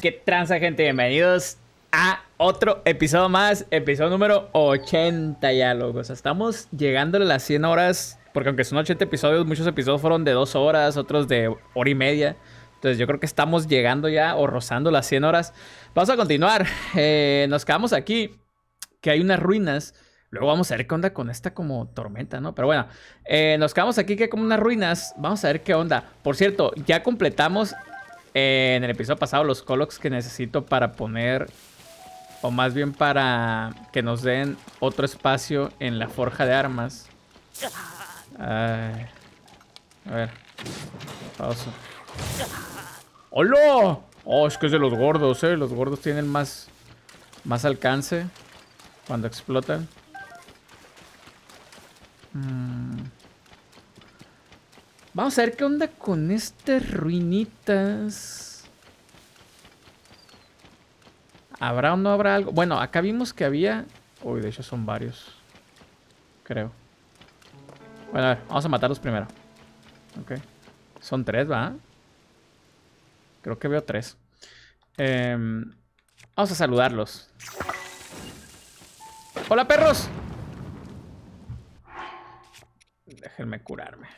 ¿Qué tranza, gente? Bienvenidos a otro episodio más, episodio número 80 ya, locos. Estamos llegando a las 100 horas, porque aunque son 80 episodios, muchos episodios fueron de 2 horas, otros de hora y media. Entonces yo creo que estamos llegando ya o rozando las 100 horas. Vamos a continuar. Eh, nos quedamos aquí, que hay unas ruinas. Luego vamos a ver qué onda con esta como tormenta, ¿no? Pero bueno, eh, nos quedamos aquí que hay como unas ruinas. Vamos a ver qué onda. Por cierto, ya completamos eh, en el episodio pasado los colocs que necesito para poner, o más bien para que nos den otro espacio en la forja de armas. A ver. Pausa. ¡Hola! Oh, es que es de los gordos, eh. Los gordos tienen más, más alcance cuando explotan. Mm. Vamos a ver qué onda con estas ruinitas. ¿Habrá o no habrá algo? Bueno, acá vimos que había... Uy, de hecho son varios. Creo. Bueno, a ver, vamos a matarlos primero. Ok. Son tres, ¿va? Creo que veo tres. Em, vamos a saludarlos. ¡Hola, perros! Déjenme curarme.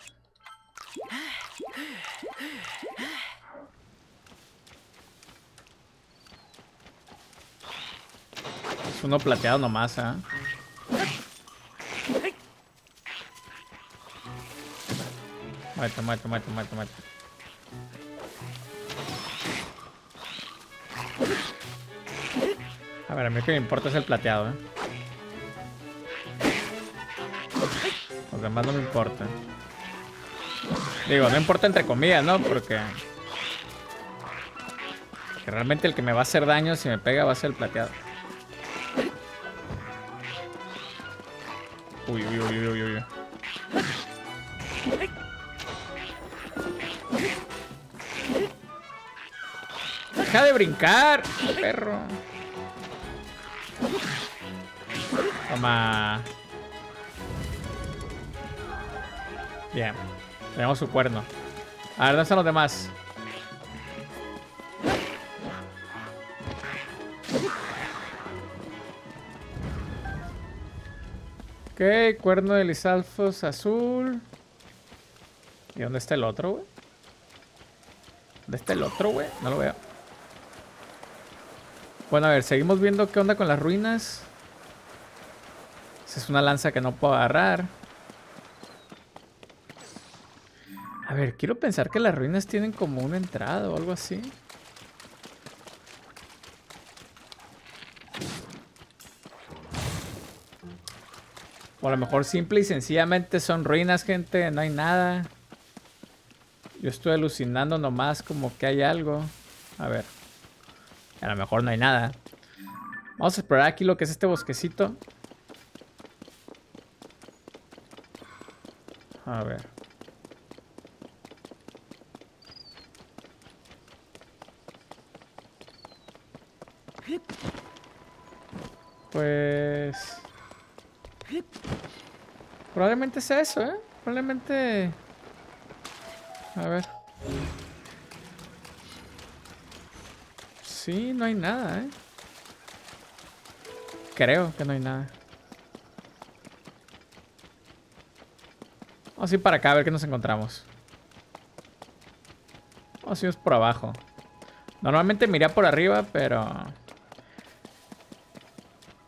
Es uno plateado nomás, ¿eh? Muerto, muerto, muerto, muerto, muerto. A ver, a mí lo que me importa es el plateado, ¿eh? Los demás no me importan. Digo, no importa entre comillas, ¿no? Porque... Que realmente el que me va a hacer daño si me pega va a ser el plateado. Uy, uy, uy, uy, uy, uy. Deja de brincar, perro. Toma. Bien. Tenemos su cuerno. A ver, ¿dónde están los demás? Ok, cuerno de Lisalfos azul. ¿Y dónde está el otro, güey? ¿Dónde está el otro, güey? No lo veo. Bueno, a ver, seguimos viendo qué onda con las ruinas. Esa es una lanza que no puedo agarrar. A ver, quiero pensar que las ruinas tienen como una entrada o algo así. O a lo mejor simple y sencillamente son ruinas, gente. No hay nada. Yo estoy alucinando nomás como que hay algo. A ver. A lo mejor no hay nada. Vamos a explorar aquí lo que es este bosquecito. A ver. Pues... Probablemente sea eso, ¿eh? Probablemente... A ver. Sí, no hay nada, ¿eh? Creo que no hay nada. Vamos a ir para acá a ver qué nos encontramos. Vamos a ir por abajo. Normalmente miré por arriba, pero...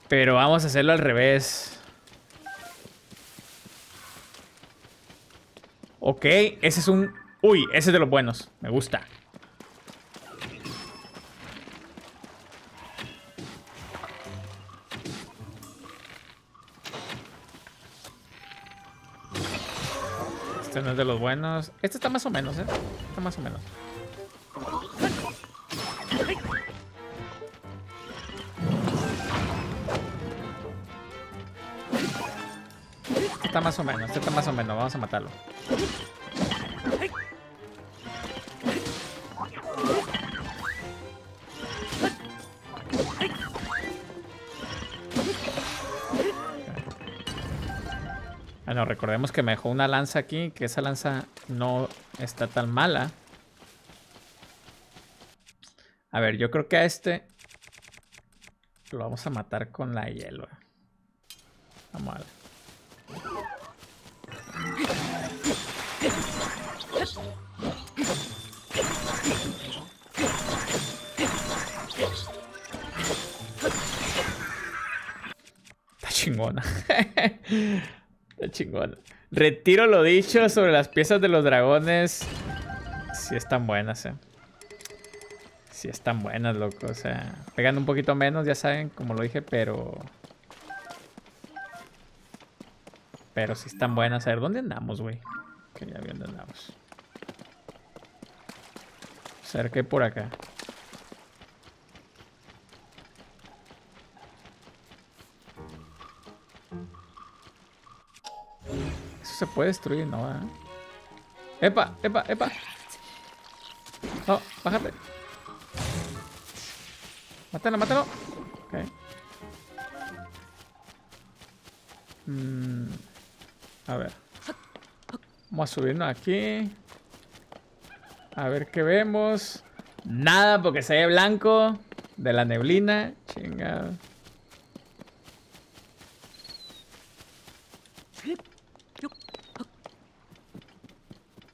Pero vamos a hacerlo al revés. Ok, ese es un... Uy, ese es de los buenos. Me gusta. Este no es de los buenos. Este está más o menos, ¿eh? Está más o menos. Está más o menos, este está más o menos. Vamos a matarlo. Bueno, recordemos que me dejó una lanza aquí, que esa lanza no está tan mala. A ver, yo creo que a este lo vamos a matar con la hielo. Vamos a ver. Está chingona. Está chingona. Retiro lo dicho sobre las piezas de los dragones. Sí están buenas, eh. Sí están buenas, loco. O sea, pegan un poquito menos, ya saben, como lo dije, pero... Pero sí están buenas. A ver, ¿dónde andamos, güey? Que ya vi dónde andamos. A ver, ¿qué hay por acá? Eso se puede destruir, ¿no? ¿Eh? ¡Epa! ¡Epa! ¡Epa! No, bájate. Mátalo, mátalo. Ok. Mm, a ver. Vamos a subirnos aquí. A ver qué vemos. Nada, porque se ve blanco. De la neblina. Chingado.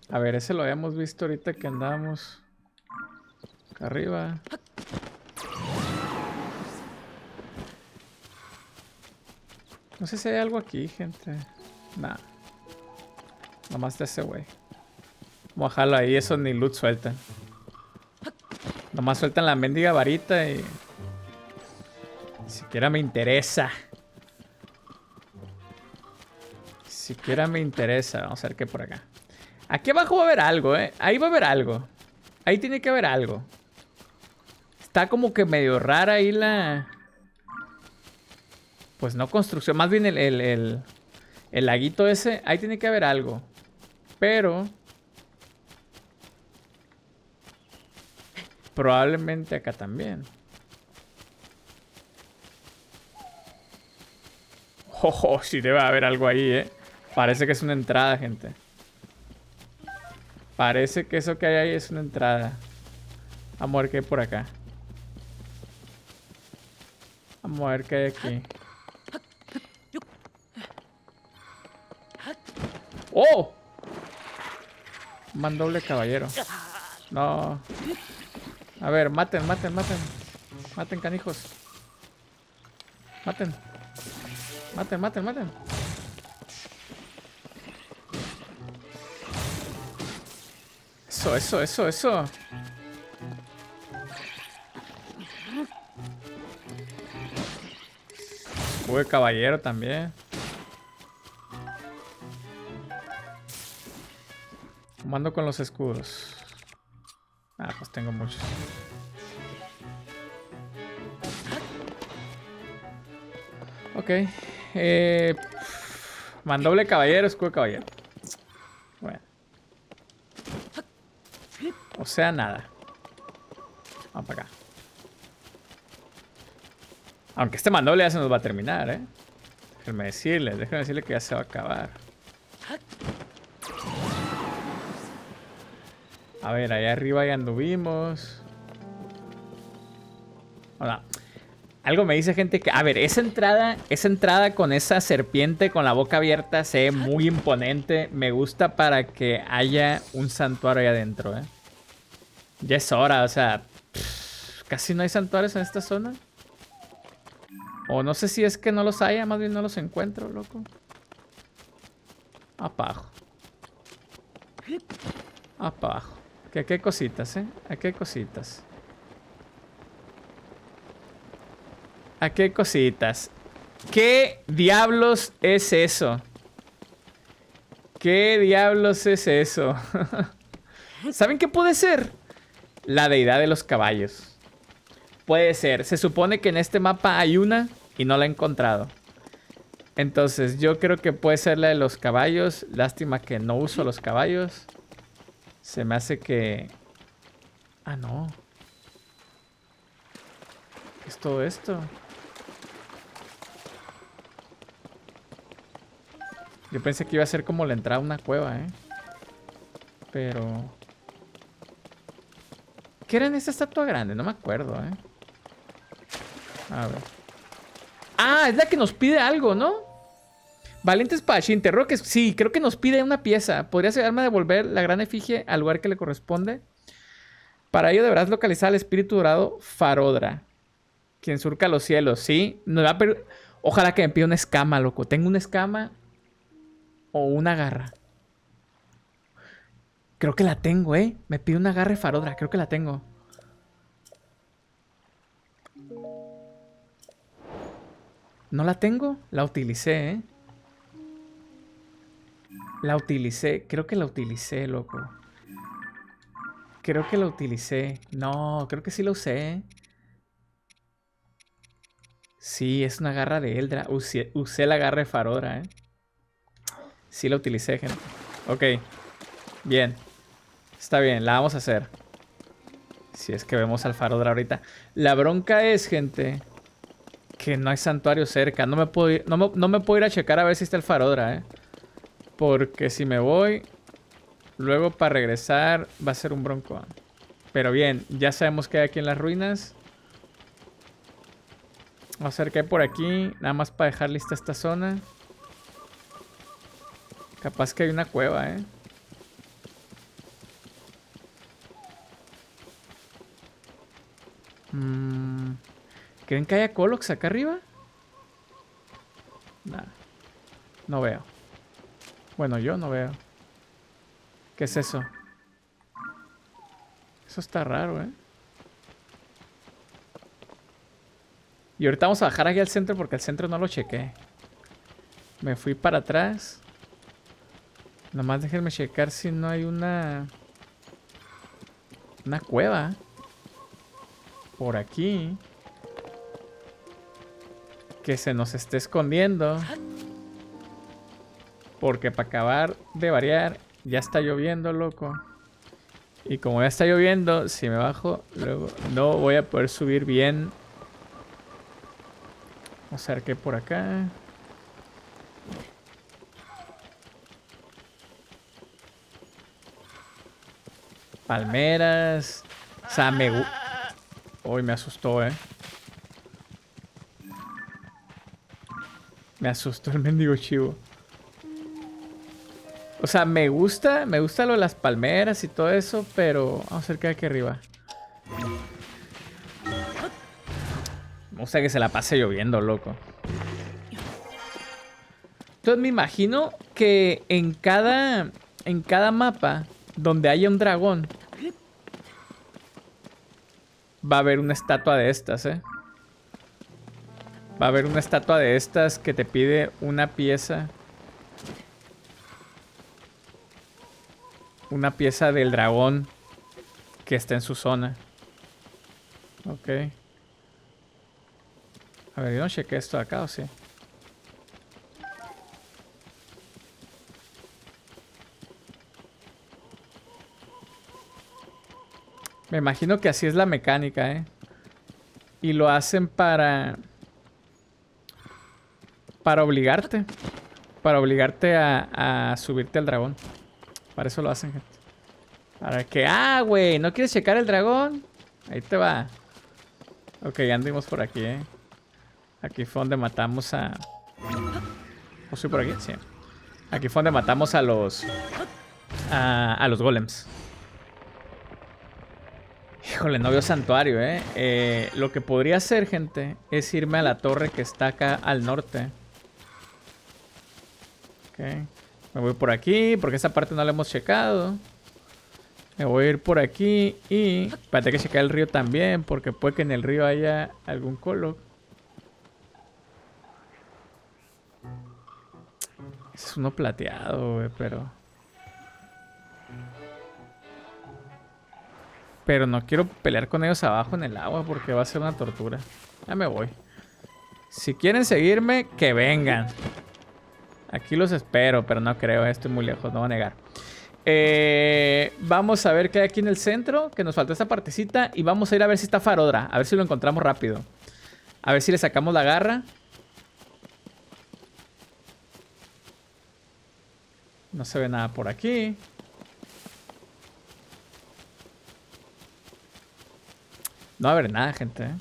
A ver, ese lo habíamos visto ahorita que andábamos arriba. No sé si hay algo aquí, gente. Nah. Nomás de ese güey. Vamos a dejarlo ahí, eso ni loot sueltan. Nomás sueltan la mendiga varita y... Ni siquiera me interesa. Ni siquiera me interesa. Vamos a ver qué por acá. Aquí abajo va a haber algo, ¿eh? Ahí va a haber algo. Ahí tiene que haber algo. Está como que medio rara ahí la... Pues no construcción, más bien el, el, el, el laguito ese. Ahí tiene que haber algo. Pero... Probablemente acá también. Ojo, sí debe haber algo ahí, ¿eh? Parece que es una entrada, gente. Parece que eso que hay ahí es una entrada. Vamos a ver qué hay por acá. Vamos a ver qué hay aquí. ¡Oh! Mandoble caballero. No. A ver, maten, maten, maten. Maten, canijos. Maten. Maten, maten, maten. Eso, eso, eso, eso. Escudo caballero también. Mando con los escudos. Ah, pues tengo muchos. Ok. Eh, mandoble caballero, escudo caballero. Bueno. O sea, nada. Vamos para acá. Aunque este mandoble ya se nos va a terminar, ¿eh? Déjenme decirles, déjenme decirle que ya se va a acabar. A ver, allá arriba ya anduvimos. Hola. Algo me dice gente que... A ver, esa entrada, esa entrada con esa serpiente con la boca abierta se ve muy imponente. Me gusta para que haya un santuario ahí adentro, ¿eh? Ya es hora, o sea... casi no hay santuarios en esta zona. O no sé si es que no los haya, más bien no los encuentro, loco. Apajo. Apajo. Que aquí hay cositas, ¿eh? Aquí hay cositas. Aquí hay cositas. ¿Qué diablos es eso? ¿Qué diablos es eso? ¿Saben qué puede ser? La deidad de los caballos. Puede ser. Se supone que en este mapa hay una y no la he encontrado. Entonces yo creo que puede ser la de los caballos. Lástima que no uso los caballos. Se me hace que... Ah, no. ¿Qué es todo esto? Yo pensé que iba a ser como la entrada a una cueva, ¿eh? Pero... ¿Qué era en esta estatua grande? No me acuerdo, ¿eh? A ver. Ah, es la que nos pide algo, ¿no? Valiente Espadachín, Terror que sí, creo que nos pide una pieza. ¿Podrías ayudarme a devolver la gran efigie al lugar que le corresponde? Para ello deberás localizar al espíritu dorado Farodra, quien surca los cielos, ¿sí? Va a Ojalá que me pida una escama, loco. ¿Tengo una escama o una garra? Creo que la tengo, ¿eh? Me pide una garra Farodra, creo que la tengo. ¿No la tengo? La utilicé, ¿eh? La utilicé. Creo que la utilicé, loco. Creo que la utilicé. No, creo que sí la usé. Sí, es una garra de Eldra. Usé, la garra de Farodra, ¿eh? Sí la utilicé, gente. Ok. Bien. Está bien, la vamos a hacer. Si es que vemos al Farodra ahorita. La bronca es, gente, que no hay santuario cerca. No me puedo ir, no me, puedo ir a checar a ver si está el Farodra, ¿eh? Porque si me voy, luego para regresar va a ser un bronco. Pero bien, ya sabemos que hay aquí en las ruinas. Vamos a ver qué hay por aquí. Nada más para dejar lista esta zona. Capaz que hay una cueva, ¿eh? Mmm... ¿Creen que haya Colox acá arriba? Nada. No veo. Bueno, yo no veo. ¿Qué es eso? Eso está raro, ¿eh? Y ahorita vamos a bajar aquí al centro porque el centro no lo chequé. Me fui para atrás. Nomás déjenme checar si no hay una... Una cueva. Por aquí que se nos esté escondiendo. Porque para acabar de variar, ya está lloviendo, loco. Y como ya está lloviendo, si me bajo, luego no voy a poder subir bien. Vamos a ver qué por acá. Palmeras. O sea, me... Uy, me asustó, eh. Me asustó el mendigo chivo. O sea, me gusta, me gusta lo de las palmeras y todo eso, pero vamos a ver aquí arriba. Me gusta que se la pase lloviendo, loco. Entonces me imagino que en cada, en cada mapa donde haya un dragón va a haber una estatua de estas, ¿eh? Va a haber una estatua de estas que te pide una pieza. Una pieza del dragón que está en su zona. Ok. A ver, yo no chequé esto de acá o sí. Me imagino que así es la mecánica, ¿eh? Y lo hacen para para obligarte. Para obligarte a, subirte al dragón. Para eso lo hacen, gente. Para que, ah, güey, ¿no quieres checar el dragón? Ahí te va. Ok, ya andimos por aquí, eh. Aquí fue donde matamos a... ¿O soy por aquí? Sí. Aquí fue donde matamos a los... A, a los golems. Híjole, no veo santuario, ¿eh? ¿eh? Lo que podría hacer, gente, es irme a la torre que está acá al norte. Me voy por aquí, porque esa parte no la hemos checado. Me voy a ir por aquí y... Espérate que checar el río también, porque puede que en el río haya algún colo. Es uno plateado, pero... Pero no quiero pelear con ellos abajo en el agua porque va a ser una tortura. Ya me voy. Si quieren seguirme, que vengan. Aquí los espero, pero no creo, estoy muy lejos, no voy a negar. Eh, vamos a ver qué hay aquí en el centro, que nos falta esta partecita. Y vamos a ir a ver si está Farodra, a ver si lo encontramos rápido. A ver si le sacamos la garra. No se ve nada por aquí. No va a haber nada, gente, ¿eh?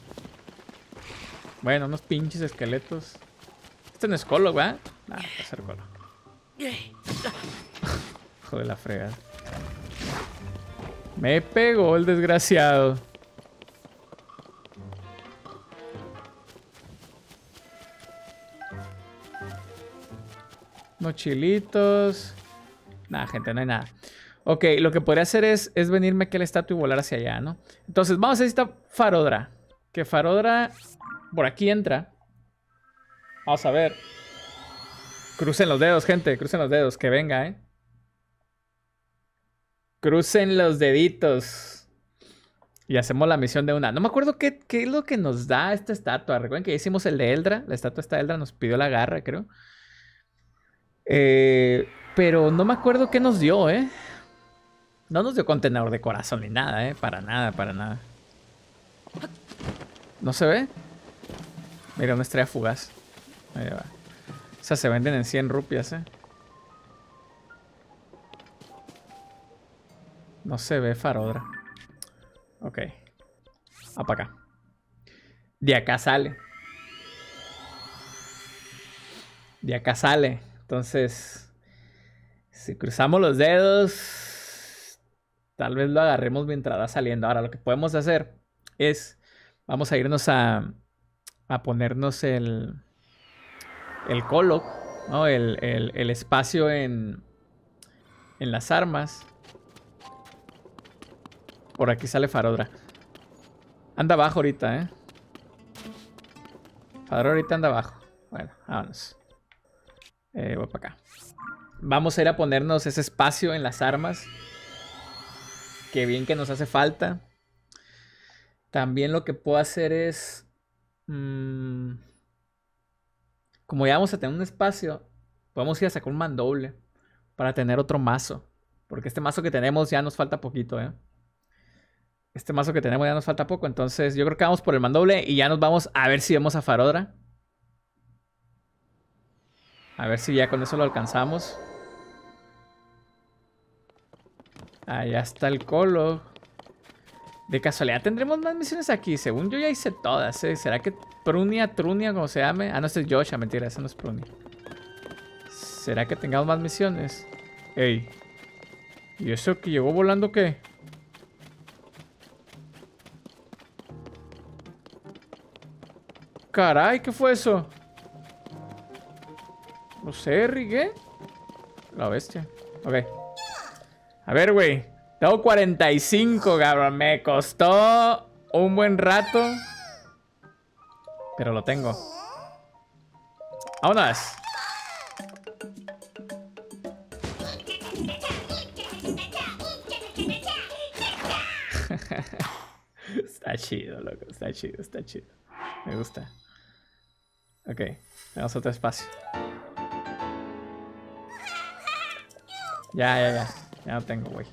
Bueno, unos pinches esqueletos. Este no es colo, ¿verdad? No puede ser colo. Joder, la fregada. Me pegó el desgraciado. Mochilitos. Nada, gente, no hay nada. Ok, lo que podría hacer es, es venirme aquí al estatua y volar hacia allá, ¿no? Entonces, vamos a necesitar Farodra. Que Farodra por aquí entra. Vamos a ver. Crucen los dedos, gente. Crucen los dedos. Que venga, ¿eh? Crucen los deditos. Y hacemos la misión de una. No me acuerdo qué, qué es lo que nos da esta estatua. Recuerden que ya hicimos el de Eldra. La estatua esta Eldra nos pidió la garra, creo. Eh, pero no me acuerdo qué nos dio, ¿eh? No nos dio contenedor de corazón ni nada, ¿eh? Para nada, para nada. ¿No se ve? Mira, una estrella fugaz. Ahí va. Sea, se venden en 100 rupias, ¿eh? No se ve Farodra. Ok. Va para acá. De acá sale. De acá sale. Entonces, si cruzamos los dedos, tal vez lo agarremos mientras va saliendo. Ahora, lo que podemos hacer es, vamos a irnos a, a ponernos el, el colo, ¿no? el, el, espacio en, en las armas. Por aquí sale Farodra. Anda abajo ahorita, ¿eh? Farodra ahorita anda abajo. Bueno, vámonos. Eh, voy para acá. Vamos a ir a ponernos ese espacio en las armas. Qué bien que nos hace falta. También lo que puedo hacer es... Mmm, como ya vamos a tener un espacio, podemos ir a sacar un mandoble para tener otro mazo. Porque este mazo que tenemos ya nos falta poquito, ¿eh? Este mazo que tenemos ya nos falta poco. Entonces yo creo que vamos por el mandoble y ya nos vamos a ver si vemos a Farodra. A ver si ya con eso lo alcanzamos. Allá está el colo. De casualidad tendremos más misiones aquí. Según yo ya hice todas, ¿eh? ¿Será que Prunia, Trunia, como se llame? Ah, no, este es Joshua, mentira, esa no es Prunia. ¿Será que tengamos más misiones? Ey. ¿Y eso que llegó volando qué? Caray, ¿qué fue eso? No sé, Rigue. La bestia. Ok. A ver, güey. Tengo 45, cabrón. Me costó un buen rato. Pero lo tengo. Vámonos. está chido, loco. Está chido, está chido. Me gusta. Ok. Tenemos otro espacio. Ya, ya, ya. Ya no tengo, güey.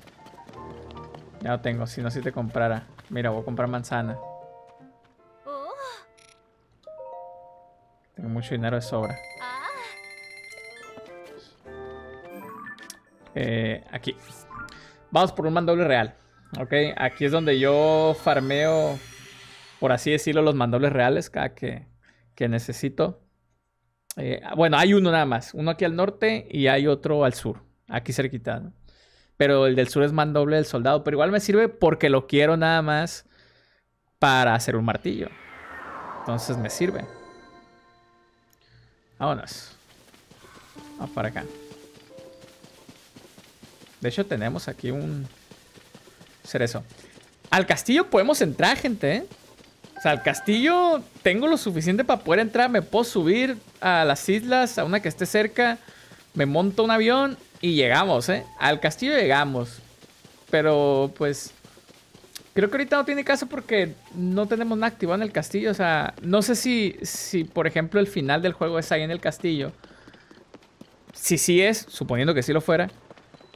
Ya no tengo. Si no, si te comprara. Mira, voy a comprar manzana. Tengo mucho dinero de sobra. Eh, aquí. Vamos por un mandoble real. Ok, aquí es donde yo farmeo, por así decirlo, los mandobles reales cada que, que necesito. Eh, bueno, hay uno nada más. Uno aquí al norte y hay otro al sur. Aquí cerquita, ¿no? Pero el del sur es mandoble del soldado. Pero igual me sirve porque lo quiero nada más para hacer un martillo. Entonces me sirve. Vámonos. Vamos para acá. De hecho tenemos aquí un cerezo. Al castillo podemos entrar, gente, ¿eh? O sea, al castillo tengo lo suficiente para poder entrar. Me puedo subir a las islas, a una que esté cerca. Me monto un avión y llegamos, ¿eh? Al castillo llegamos. Pero, pues... Creo que ahorita no tiene caso porque no tenemos nada activado en el castillo. O sea, no sé si, si, por ejemplo, el final del juego es ahí en el castillo. Si sí es, suponiendo que sí lo fuera,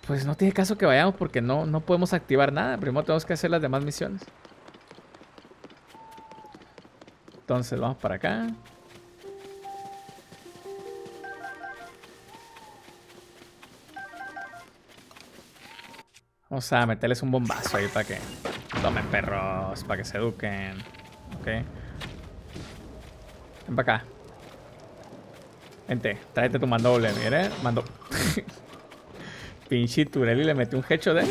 pues no tiene caso que vayamos porque no, no podemos activar nada. Primero tenemos que hacer las demás misiones. Entonces vamos para acá. Vamos a meterles un bombazo ahí para que Tomen perros, para que se eduquen. Ok. Ven para acá. Vente, tráete tu mandoble, mire. Mando. Pinche Turelli le metió un hecho de.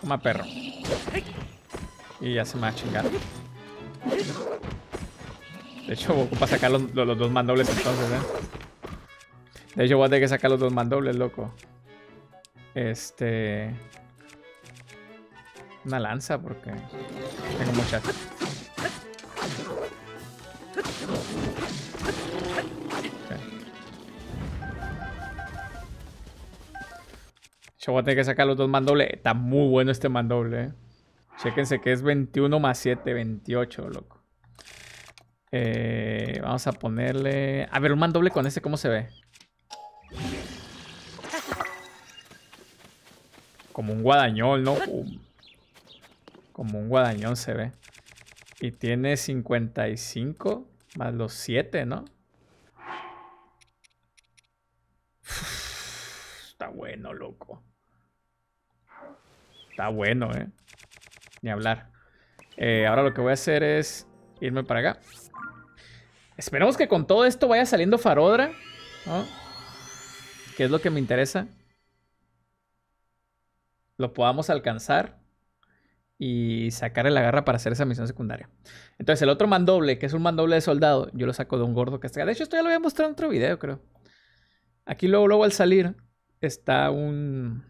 Toma perro. Y ya se me va a chingar. De hecho, voy a sacar los, los, dos mandobles entonces, ¿eh? De hecho, voy a tener que sacar los dos mandobles, loco. Este... Una lanza, porque tengo muchas. Yo voy a tener que sacar los dos mandobles. Está muy bueno este mandoble, eh. Chéquense que es 21 más 7, 28, loco. Eh, vamos a ponerle... A ver, un mandoble con este, ¿cómo se ve? Como un guadañol, ¿no? Como un guadañón se ve. Y tiene 55 más los 7, ¿no? está bueno, loco. Está bueno, ¿eh? Ni hablar. Eh, ahora lo que voy a hacer es irme para acá. Esperemos que con todo esto vaya saliendo Farodra. ¿no? Que es lo que me interesa. Lo podamos alcanzar. Y sacarle la garra para hacer esa misión secundaria. Entonces el otro mandoble, que es un mandoble de soldado, yo lo saco de un gordo que está... De hecho esto ya lo voy a mostrar en otro video, creo. Aquí luego, luego al salir está un...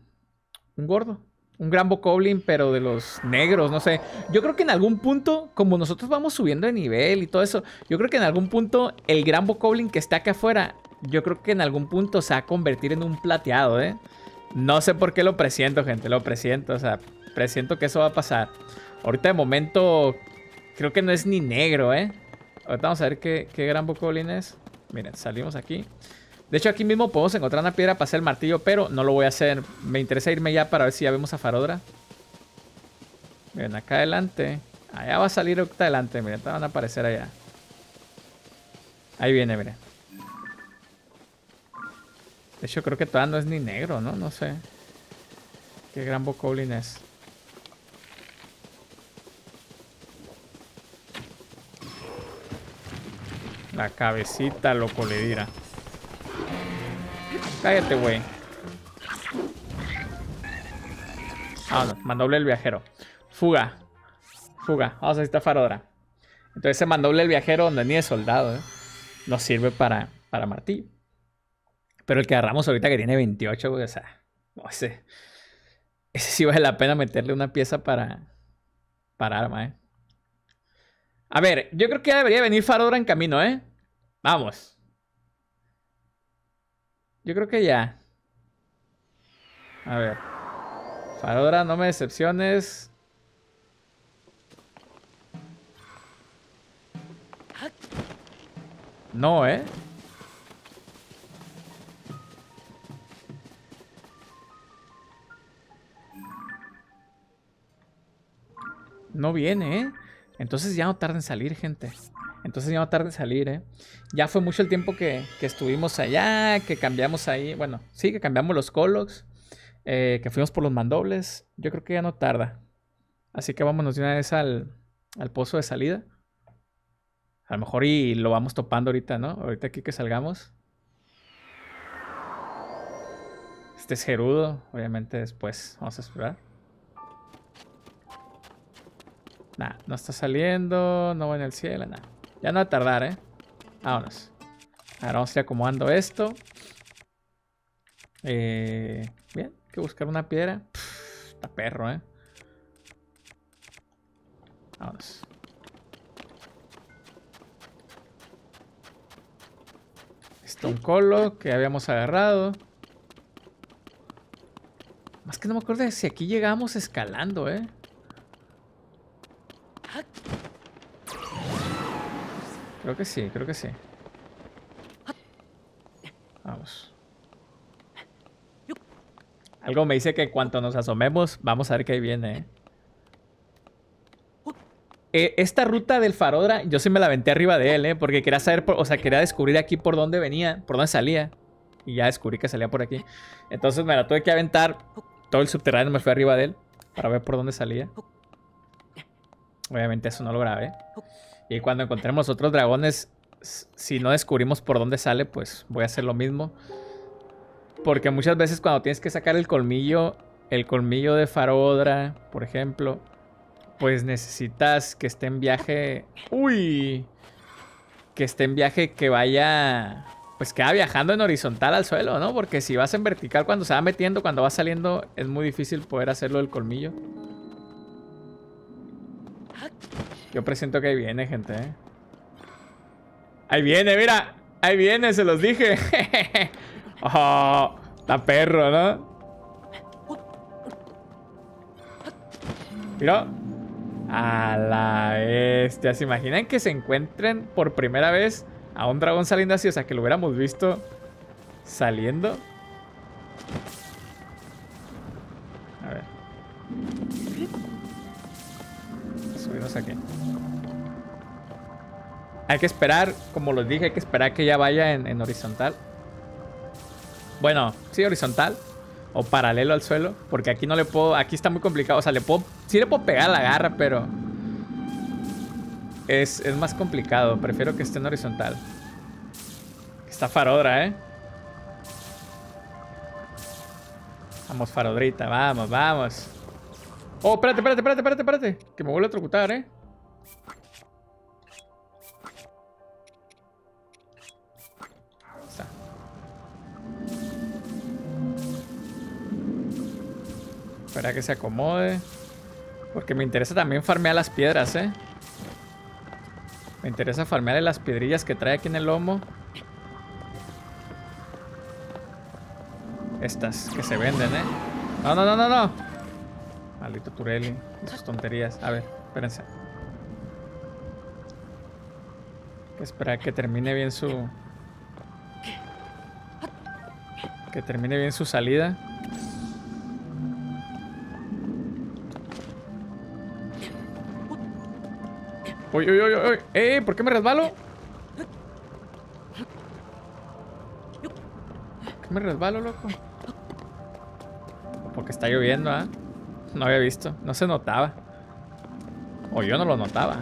Un gordo un gran bokoblin, pero de los negros, no sé. Yo creo que en algún punto, como nosotros vamos subiendo de nivel y todo eso, yo creo que en algún punto el gran bokoblin que está acá afuera, yo creo que en algún punto se va a convertir en un plateado, ¿eh? No sé por qué lo presiento, gente, lo presiento, o sea, presiento que eso va a pasar. Ahorita de momento, creo que no es ni negro, ¿eh? Ahorita vamos a ver qué, gran bokoblin es. Miren, salimos aquí. De hecho, aquí mismo podemos encontrar una piedra para hacer el martillo, pero no lo voy a hacer. Me interesa irme ya para ver si ya vemos a Farodra. Miren, acá adelante. Allá va a salir acá adelante, miren, van a aparecer allá. Ahí viene, miren. De hecho, creo que todavía no es ni negro, ¿no? No sé. Qué gran bokoblin es. La cabecita, loco, le dirá. Cállate, güey. Vámonos, mandoble el viajero. Fuga. Fuga. Vamos a necesitar Farodra. Entonces ese mandoble el viajero donde ni es soldado, ¿eh? Nos sirve para, para martillo. Pero el que agarramos ahorita que tiene 28, güey, o sea, no sé. Ese sí vale la pena meterle una pieza para, para arma, ¿eh? A ver, yo creo que ya debería venir Farodra en camino, ¿eh? Vamos. Yo creo que ya. A ver. Farodra, no me decepciones. No, ¿eh? No viene, ¿eh? Entonces ya no tarda en salir, gente. Entonces ya no tarde en salir, ¿eh? Ya fue mucho el tiempo que, estuvimos allá, que cambiamos ahí. Bueno, sí, que cambiamos los colocs, eh, que fuimos por los mandobles. Yo creo que ya no tarda. Así que vámonos de una vez al, al pozo de salida. A lo mejor y lo vamos topando ahorita, ¿no? Ahorita aquí que salgamos. Este es Gerudo, obviamente después vamos a esperar. Nah, no está saliendo, no va en el cielo, nada. Ya no va a tardar, ¿eh? Vámonos. Ahora vamos a ir acomodando esto. Eh, bien, hay que buscar una piedra. está perro, ¿eh? Vámonos. un colo que habíamos agarrado. Más que no me acuerdo si aquí llegamos escalando, ¿eh? Creo que sí, creo que sí. Vamos. Algo me dice que cuando nos asomemos, vamos a ver qué viene. ¿eh? Eh, esta ruta del Farodra, yo sí me la aventé arriba de él, ¿eh? Porque quería saber, o sea, quería descubrir aquí por dónde venía, por dónde salía. Y ya descubrí que salía por aquí. Entonces me la tuve que aventar. Todo el subterráneo me fui arriba de él. Para ver por dónde salía. Obviamente eso no lo grabé. Y cuando encontremos otros dragones, si no descubrimos por dónde sale, pues voy a hacer lo mismo. Porque muchas veces cuando tienes que sacar el colmillo, el colmillo de Farodra, por ejemplo, pues necesitas que esté en viaje... ¡Uy! Que esté en viaje que vaya... Pues que va viajando en horizontal al suelo, ¿no? Porque si vas en vertical cuando se va metiendo, cuando va saliendo, es muy difícil poder hacerlo del colmillo. Yo presiento que ahí viene, gente, ¿eh? Ahí viene, mira. Ahí viene, se los dije. oh, está perro, ¿no? Mira. A la bestia. ¿Se imaginan que se encuentren por primera vez a un dragón saliendo así? O sea, que lo hubiéramos visto saliendo. A ver. Subimos aquí. Hay que esperar, como les dije, hay que esperar que ya vaya en, horizontal. Bueno, sí, horizontal. O paralelo al suelo. Porque aquí no le puedo... Aquí está muy complicado. O sea, le puedo... Sí le puedo pegar la garra, pero... Es, es más complicado. Prefiero que esté en horizontal. Está farodra, ¿eh? Vamos, farodrita. Vamos, vamos. Oh, espérate, espérate, espérate, espérate, espérate. Que me vuelve a trocutar, ¿eh? Espera que se acomode. Porque me interesa también farmear las piedras, ¿eh? Me interesa farmear las piedrillas que trae aquí en el lomo. Estas que se venden, ¿eh? No, no, no, no, no. Maldito Turelli. Sus tonterías. A ver, espérense. esperar que termine bien su... Que termine bien su salida. Uy, uy, uy, uy. Eh, ¿por qué me resbalo? ¿Por qué me resbalo, loco? Porque está lloviendo, ¿ah? No había visto. No se notaba. O yo no lo notaba.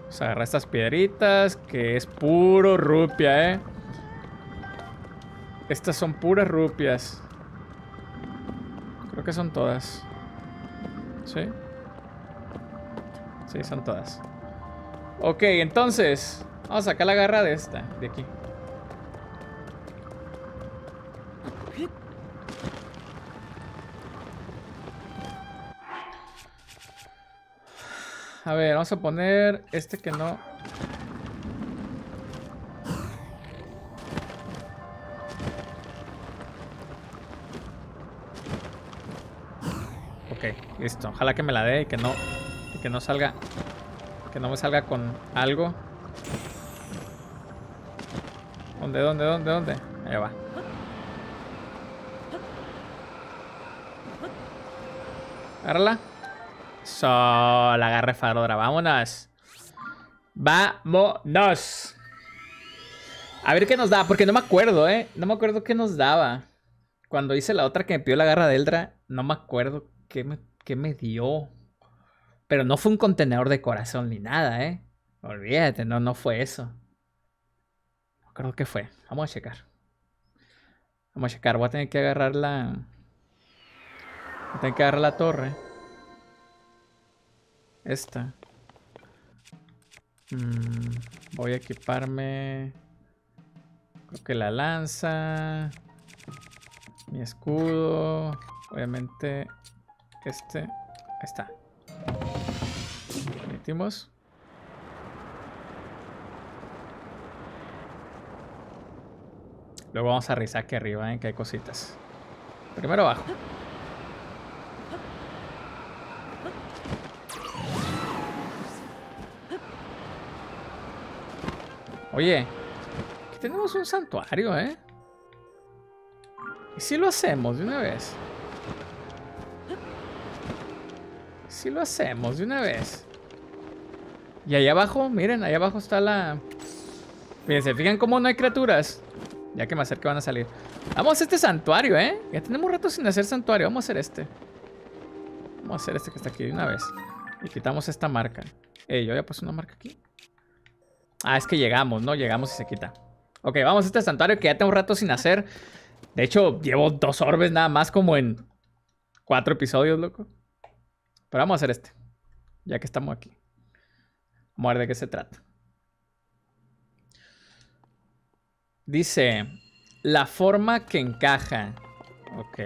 Vamos a agarrar estas piedritas. Que es puro rupia, ¿eh? Estas son puras rupias. Creo que son todas. ¿Sí? Sí, son todas. Ok, entonces. Vamos a sacar la garra de esta, de aquí. A ver, vamos a poner este que no... Ok, listo. Ojalá que me la dé y que no que no salga. Que no me salga con algo. ¿Dónde, dónde, dónde, dónde? Ahí va. Agárrala. So, la agarre farodra. Vámonos. Vámonos. A ver qué nos da, porque no me acuerdo, ¿eh? No me acuerdo qué nos daba. Cuando hice la otra que me pidió la garra de Eldra, no me acuerdo qué me, qué me dio. Pero no fue un contenedor de corazón ni nada, ¿eh? Olvídate, no, no fue eso. No creo que fue. Vamos a checar. Vamos a checar. Voy a tener que agarrar la... Voy a tener que agarrar la torre. Esta. Mm, voy a equiparme... Creo que la lanza. Mi escudo. Obviamente este. Ahí está. Luego vamos a revisar aquí arriba, ¿eh? que hay cositas. Primero abajo. Oye, aquí tenemos un santuario, ¿eh? ¿Y si lo hacemos de una vez? Si lo hacemos de una vez. Y ahí abajo, miren, ahí abajo está la... Fíjense, fijan cómo no hay criaturas. Ya que me acerque van a salir. Vamos a este santuario, ¿eh? Ya tenemos rato sin hacer santuario. Vamos a hacer este. Vamos a hacer este que está aquí de una vez. Y quitamos esta marca. Eh, yo ya puse una marca aquí. Ah, es que llegamos, ¿no? Llegamos y se quita. Ok, vamos a este santuario que ya tengo un rato sin hacer. De hecho, llevo dos orbes nada más como en cuatro episodios, loco. Pero vamos a hacer este. Ya que estamos aquí. Vamos a de qué se trata. Dice, la forma que encaja. Ok.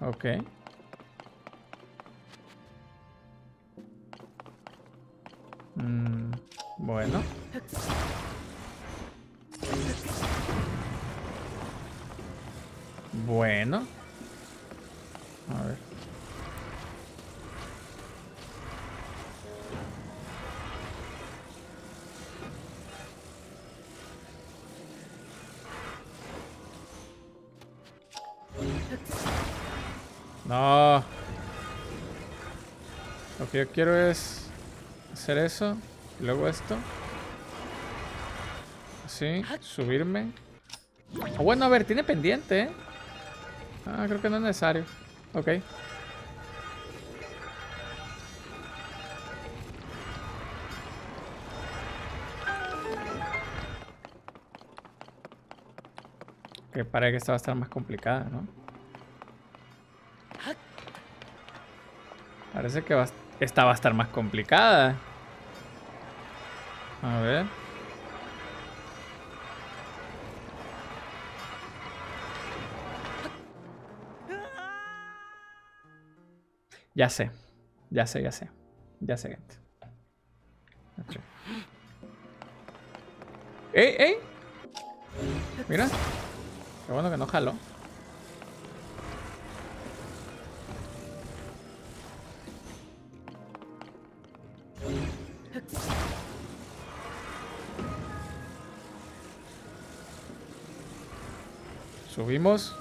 Ok. Mm, bueno. Bueno. No. Lo que yo quiero es hacer eso. Y luego esto. Así. Subirme. Oh, bueno, a ver, tiene pendiente, ¿eh? Ah, creo que no es necesario. Ok. Que parece que esta va a estar más complicada, ¿no? Parece que esta va a estar más complicada. A ver. Ya sé. Ya sé, ya sé. Ya sé, gente. ¡Ey! Mira. Qué bueno que no jalo. Subimos.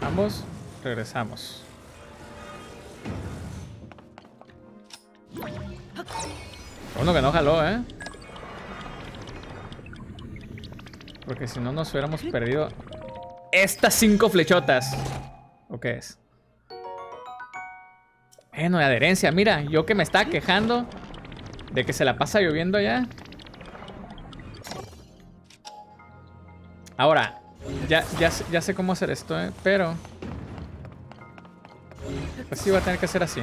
Vamos. Regresamos. Que no jaló, ¿eh? Porque si no nos hubiéramos perdido estas cinco flechotas. ¿O qué es? Bueno, de adherencia. Mira, yo que me estaba quejando de que se la pasa lloviendo ya. Ahora, ya, ya, ya sé cómo hacer esto, ¿eh? Pero... Pues sí, va a tener que ser así.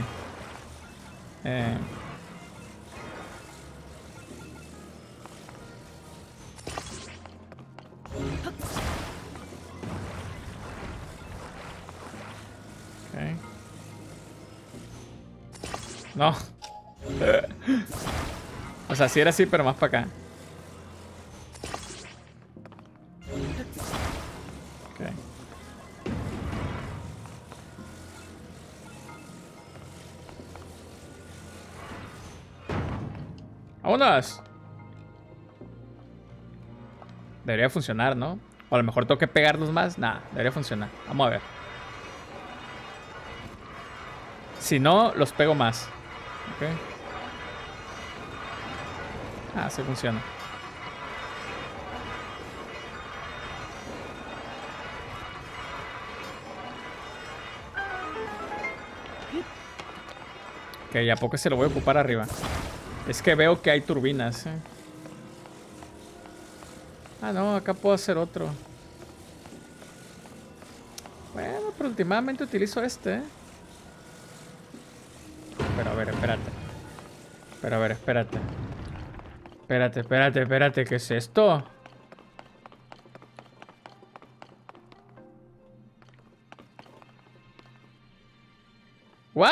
Eh... No. o sea, sí era así, pero más para acá. Ok. ¡Vámonos! Debería funcionar, ¿no? O a lo mejor tengo que pegarlos más. Nah, debería funcionar. Vamos a ver. Si no, los pego más. Ok. Ah, sí funciona. Ok, ¿a poco se lo voy a ocupar arriba? Es que veo que hay turbinas. ¿eh? Ah, no, acá puedo hacer otro. Bueno, pero últimamente utilizo este, ¿eh? Pero a ver, espérate. Espérate, espérate, espérate. ¿Qué es esto? ¿What?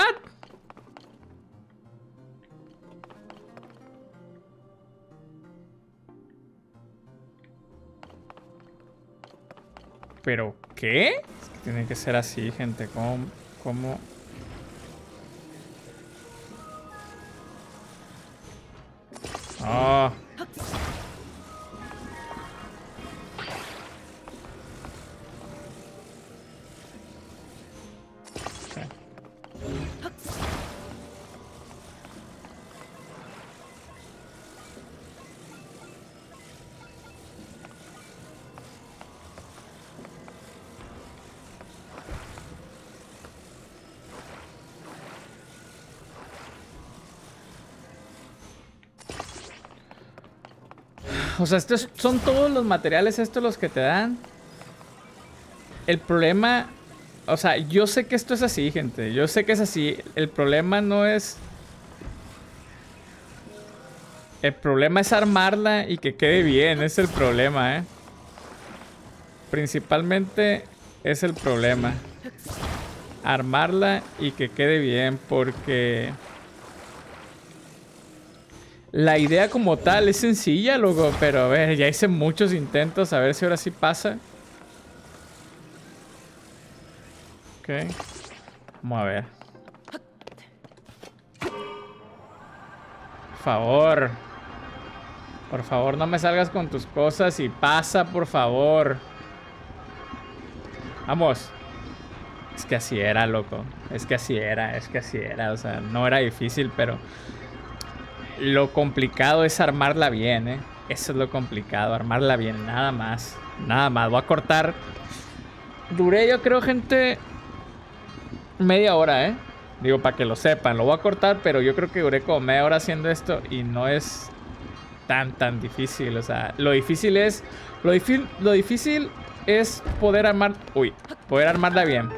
¿Pero qué? Tiene que ser así, gente. ¿Cómo? ¿Cómo? O sea, estos son todos los materiales estos los que te dan. El problema... O sea, yo sé que esto es así, gente. Yo sé que es así. El problema no es... El problema es armarla y que quede bien. Es el problema, ¿eh? Principalmente es el problema. Armarla y que quede bien porque... La idea como tal es sencilla, loco, pero a ver, ya hice muchos intentos, a ver si ahora sí pasa. Ok. Vamos a ver. Por favor. Por favor, no me salgas con tus cosas y pasa, por favor. Vamos. Es que así era, loco. Es que así era, es que así era. O sea, no era difícil, pero... Lo complicado es armarla bien, ¿eh? Eso es lo complicado, armarla bien, nada más. Nada más. Voy a cortar... Duré yo creo, gente... Media hora, ¿eh? Digo, para que lo sepan. Lo voy a cortar, pero yo creo que duré como media hora haciendo esto y no es tan, tan difícil. O sea, lo difícil es... Lo, difícil, lo difícil es poder armar... Uy, poder armarla bien.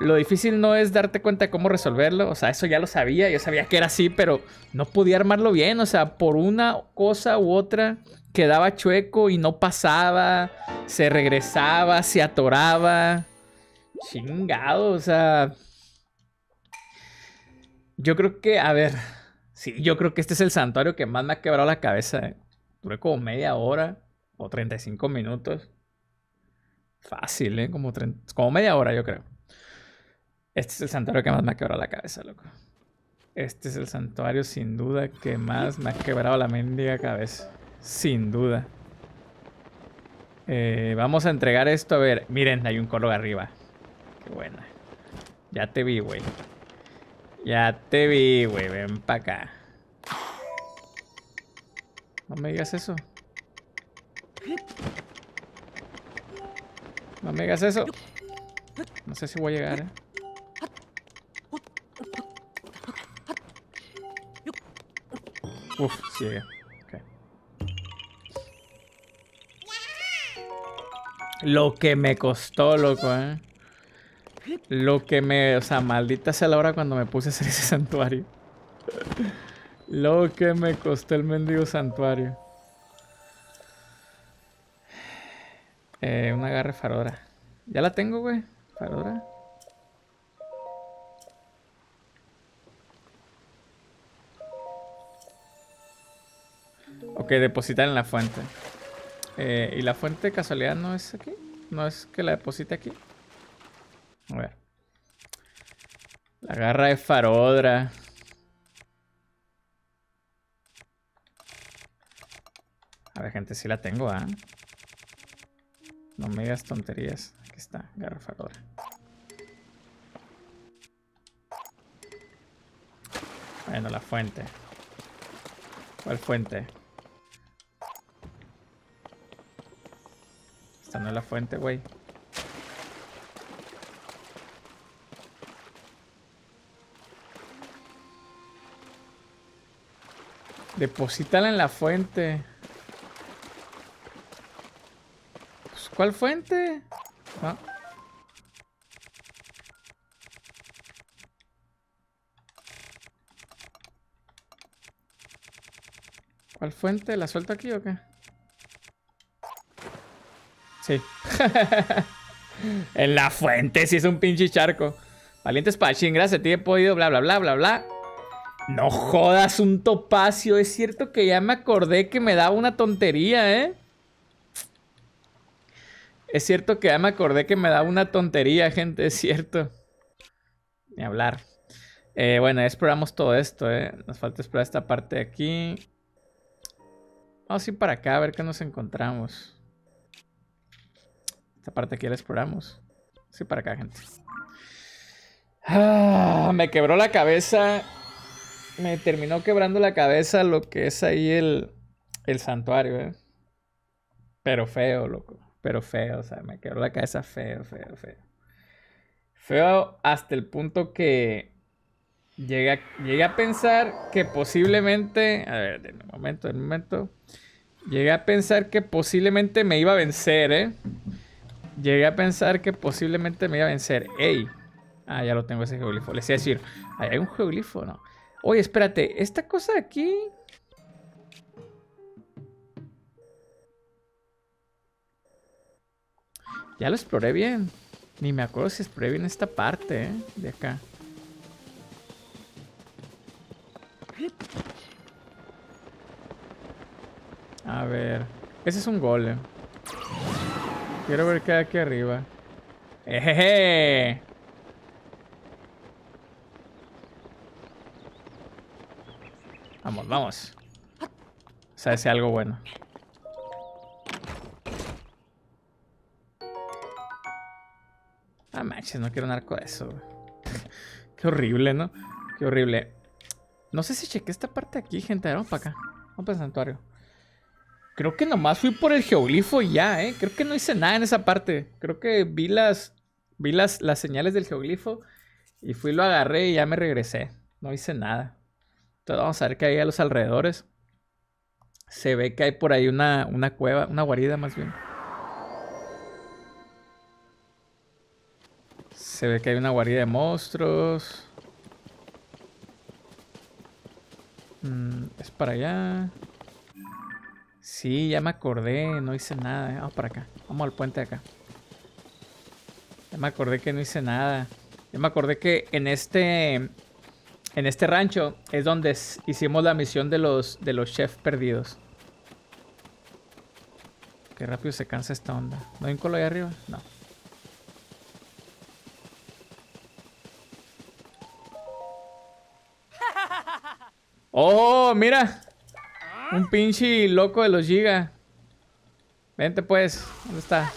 Lo difícil no es darte cuenta de cómo resolverlo. O sea, eso ya lo sabía. Yo sabía que era así, pero no podía armarlo bien. O sea, por una cosa u otra quedaba chueco y no pasaba. Se regresaba, se atoraba. Chingado, o sea... Yo creo que, a ver... Sí, yo creo que este es el santuario que más me ha quebrado la cabeza. ¿eh? Duré como media hora o 35 minutos. Fácil, ¿eh? Como, como media hora, yo creo. Este es el santuario que más me ha quebrado la cabeza, loco. Este es el santuario sin duda que más me ha quebrado la mendiga cabeza. Sin duda. Eh, vamos a entregar esto. A ver, miren, hay un color arriba. Qué buena. Ya te vi, güey. Ya te vi, güey. Ven para acá. No me digas eso. No me digas eso. No sé si voy a llegar, eh. Uf, sí. Lo que me costó, loco, eh. Lo que me... O sea, maldita sea la hora cuando me puse a hacer ese santuario. Lo que me costó el mendigo santuario. Eh, una garra farodra. Ya la tengo, güey. Farodra. Ok, depositar en la fuente. Eh, ¿Y la fuente de casualidad no es aquí? ¿No es que la deposite aquí? A ver. La garra de farodra. A ver, gente, si la tengo, ¿ah? No me digas tonterías. Aquí está, garra farodra. Bueno, la fuente. ¿Cuál fuente? Esta no es la fuente, güey. Deposítala en la fuente. Pues, ¿Cuál fuente? Ah. ¿Cuál fuente? ¿La suelto aquí o qué? Sí. en la fuente, si es un pinche charco. Valiente espadachín, gracias a ti he podido, bla, bla, bla, bla, bla. No jodas un topacio. Es cierto que ya me acordé que me daba una tontería, ¿eh? Es cierto que ya me acordé que me daba una tontería, gente. Es cierto. Ni hablar. Eh, bueno, exploramos todo esto, ¿eh? Nos falta explorar esta parte de aquí. Vamos a ir para acá a ver qué nos encontramos. Esta parte aquí la exploramos. Sí, para acá, gente. Ah, me quebró la cabeza me terminó quebrando la cabeza lo que es ahí el, el santuario, ¿eh? Pero feo, loco. Pero feo, o sea, me quebró la cabeza feo, feo, feo. Feo hasta el punto que llegué a, a pensar que posiblemente... A ver, un momento, en un momento. Llegué a pensar que posiblemente me iba a vencer, ¿eh? Llegué a pensar que posiblemente me iba a vencer. ¡Ey! Ah, ya lo tengo ese geoglifo. Les iba a decir, ¿hay un geoglifo? No. Oye, espérate, esta cosa de aquí... Ya lo exploré bien. Ni me acuerdo si exploré bien esta parte, ¿eh? De acá. A ver. Ese es un golem. Quiero ver qué hay aquí arriba. ¡Ejeje! Vamos, vamos. O sea, ese algo bueno. Ah, manches, no quiero un arco de eso. Qué horrible, ¿no? Qué horrible. No sé si chequé esta parte aquí, gente. Vamos para acá. Vamos para el santuario. Creo que nomás fui por el geoglifo y ya, ¿eh? Creo que no hice nada en esa parte. Creo que vi las, vi las, las señales del geoglifo y fui, lo agarré y ya me regresé. No hice nada. Entonces vamos a ver qué hay a los alrededores. Se ve que hay por ahí una, una cueva, una guarida más bien. Se ve que hay una guarida de monstruos. Mm, es para allá. Sí, ya me acordé, no hice nada. Vamos para acá. Vamos al puente de acá. Ya me acordé que no hice nada. Ya me acordé que en este en este rancho es donde hicimos la misión de los, de los chefs perdidos. Qué rápido se cansa esta onda. ¿No hay un colo ahí arriba? No. ¡Oh, mira! Un pinche loco de los Giga. Vente pues. ¿Dónde está?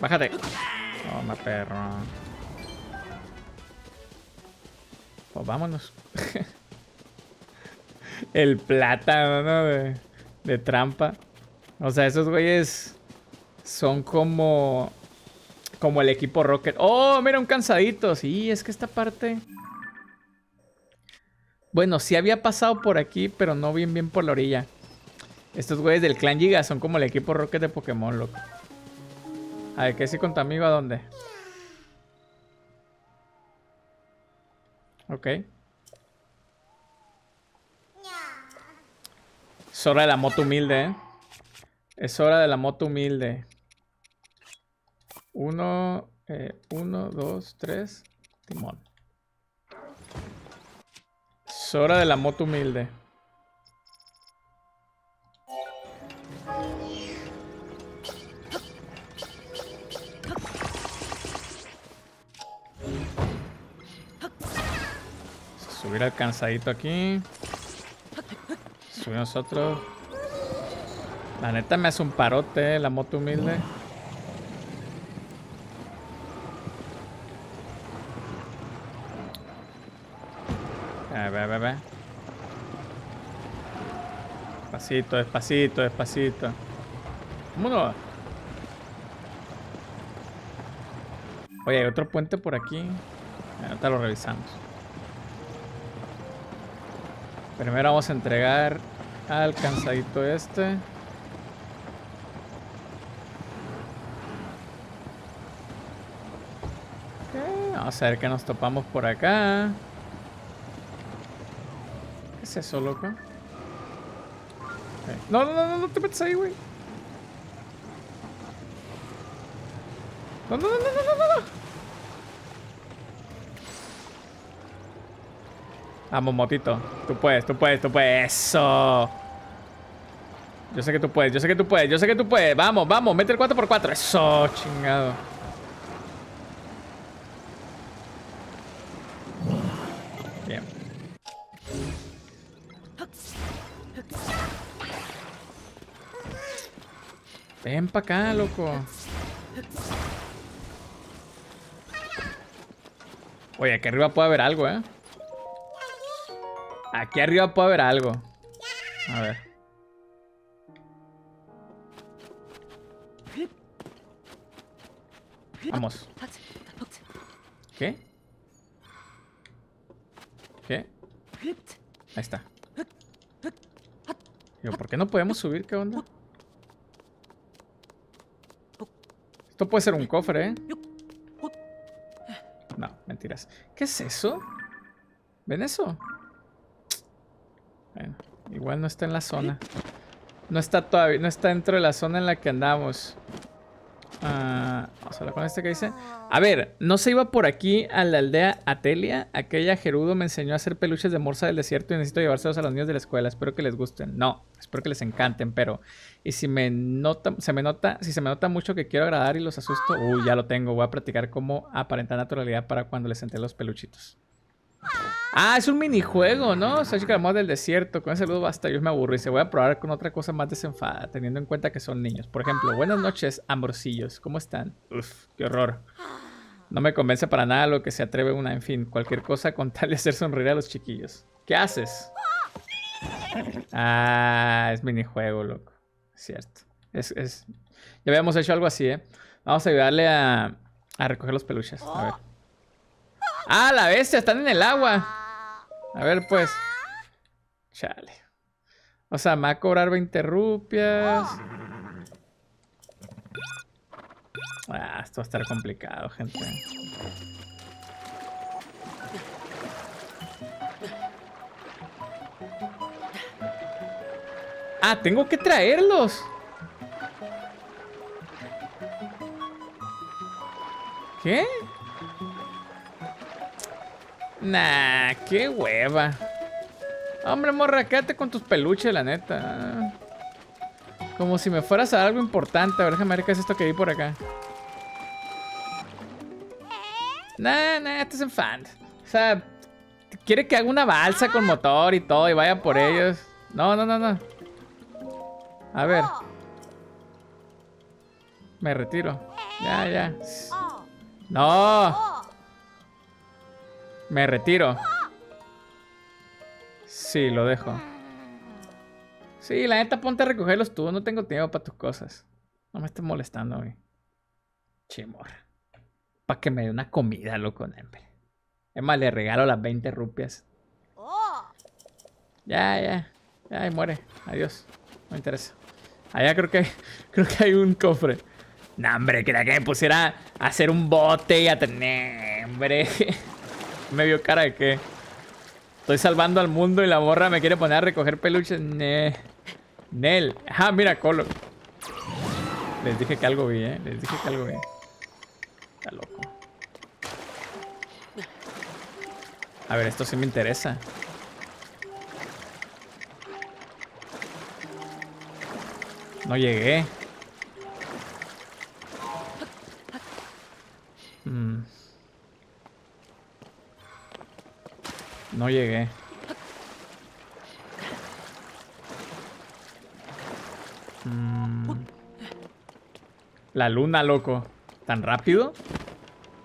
Bájate. Toma, perro. Pues vámonos. El plátano, ¿no? De, de trampa. O sea, esos güeyes son como... Como el equipo Rocket. ¡Oh, mira, un cansadito! Sí, es que esta parte... Bueno, sí había pasado por aquí, pero no bien bien por la orilla. Estos güeyes del clan Giga son como el equipo Rocket de Pokémon, loco. A ver, ¿qué si con tu amigo a dónde? Ok. Es hora de la moto humilde, ¿eh? Es hora de la moto humilde. Uno, eh, uno, dos, tres. Timón. Es hora de la moto humilde. Subir al cansadito aquí. Subimos otro. La neta me hace un parote, eh, la moto humilde. A ver, a ver, a ver. Despacito, despacito, despacito. Vámonos. Oye, hay otro puente por aquí. Ahorita lo revisamos. Primero vamos a entregar al cansadito este. vamos a ver qué nos topamos por acá. ¿Qué es eso, loco? No, no, no, no, te metes ahí, güey. No, no, no, no, no, no, no. Vamos, motito. Tú puedes, tú puedes, tú puedes. Eso. Yo sé que tú puedes, yo sé que tú puedes, yo sé que tú puedes. Vamos, vamos, mete el 4x4. Eso, chingado. Bien. Ven para acá, loco. Oye, aquí arriba puede haber algo, ¿eh? Aquí arriba puede haber algo. A ver. Vamos. ¿Qué? ¿Qué? Ahí está. Digo, ¿por qué no podemos subir? ¿Qué onda? Esto puede ser un cofre, ¿eh? No, mentiras. ¿Qué es eso? ¿Ven eso? Bueno, igual no está en la zona. No está todavía, no está dentro de la zona en la que andamos. Ah, vamos a hablar con este que dice. A ver, ¿no se iba por aquí a la aldea Atelia? Aquella Gerudo me enseñó a hacer peluches de morsa del desierto y necesito llevárselos a los niños de la escuela. Espero que les gusten. No, espero que les encanten, pero... Y si me nota, se me nota, si se me nota mucho que quiero agradar y los asusto, uy, ya lo tengo. Voy a practicar cómo aparentar naturalidad para cuando les senté los peluchitos. Ah, es un minijuego, ¿no? chica mod del desierto. Con ese saludo basta, yo me aburro y se voy a probar con otra cosa más desenfada, teniendo en cuenta que son niños. Por ejemplo, buenas noches, amorcillos. ¿Cómo están? Uf, qué horror. No me convence para nada lo que se atreve una, en fin, cualquier cosa con tal de hacer sonreír a los chiquillos. ¿Qué haces? Ah, es minijuego, loco. Cierto. Es, es... Ya habíamos hecho algo así, ¿eh? Vamos a ayudarle a, a recoger los peluches. A ver. ¡Ah, la bestia! Están en el agua. A ver, pues. Chale. O sea, me va a cobrar 20 rupias. Ah, esto va a estar complicado, gente. Ah, tengo que traerlos. ¿Qué? Nah, qué hueva. Hombre, morra, quédate con tus peluches, la neta. Como si me fueras a algo importante. A ver, déjame es esto que vi por acá. Nah, nah, estás en fan. O sea, quiere que haga una balsa con motor y todo y vaya por ellos. No, no, no, no. A ver. Me retiro. Ya, ya. No. Me retiro. Sí, lo dejo. Sí, la neta, ponte a recogerlos tú. No tengo tiempo para tus cosas. No me estés molestando, güey. Chimor. Para que me dé una comida, loco, Nempe. Es más, le regalo las 20 rupias. Ya, ya. Ya, y muere. Adiós. No me interesa. Allá creo que, creo que hay un cofre. No, hombre, quería que me pusiera a hacer un bote y a tener... Hombre. Me vio cara de que estoy salvando al mundo y la morra me quiere poner a recoger peluches. Ne Nel. Ah, mira, Colo. Les dije que algo vi, eh. Les dije que algo vi. Está loco. A ver, esto sí me interesa. No llegué. No llegué. Mm. La luna, loco. ¿Tan rápido?